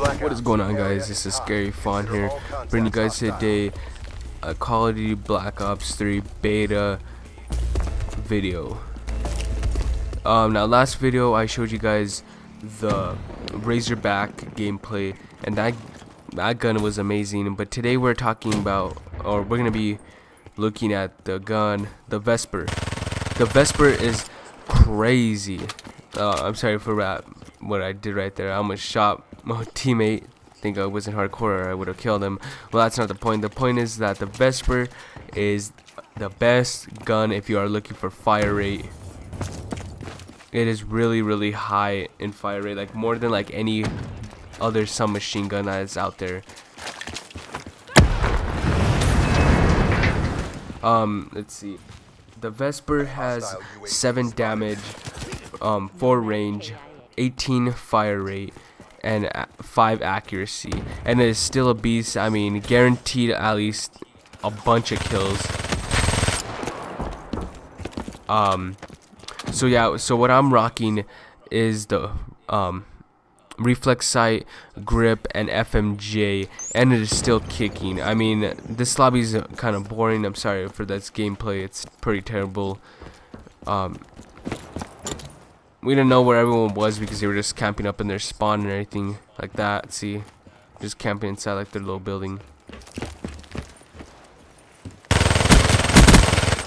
What is going on guys? This is Scary Fawn here, bringing you guys today a Call of Duty Black Ops 3 beta video. Um, now last video I showed you guys the Razorback gameplay and that that gun was amazing but today we're talking about or we're gonna be looking at the gun the Vesper the Vesper is crazy uh, I'm sorry for that what I did right there I almost shot my teammate think I wasn't hardcore or I would have killed him. Well that's not the point. The point is that the Vesper is the best gun if you are looking for fire rate. It is really really high in fire rate like more than like any other submachine gun that is out there. Um let's see. The Vesper has 7 damage um 4 range 18 fire rate and 5 accuracy. And it is still a beast. I mean guaranteed at least a bunch of kills. Um so yeah so what I'm rocking is the um reflex sight grip and FMJ and it is still kicking. I mean this lobby is kind of boring. I'm sorry for this gameplay. It's pretty terrible. Um we didn't know where everyone was because they were just camping up in their spawn and everything like that. See, just camping inside like their little building.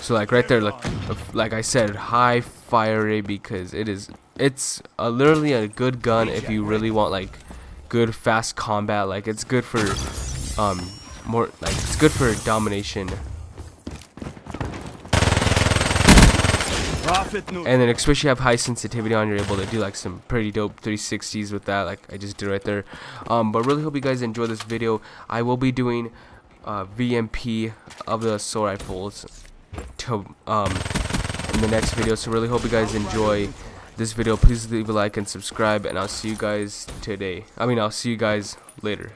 So like right there, like like I said, high fire rate because it is it's a, literally a good gun if you really want like good fast combat. Like it's good for um more like it's good for domination And then especially have high sensitivity on, you're able to do like some pretty dope 360s with that, like I just did right there. Um, but really hope you guys enjoy this video. I will be doing uh, VMP of the assault rifles to um, in the next video. So really hope you guys enjoy this video. Please leave a like and subscribe, and I'll see you guys today. I mean, I'll see you guys later.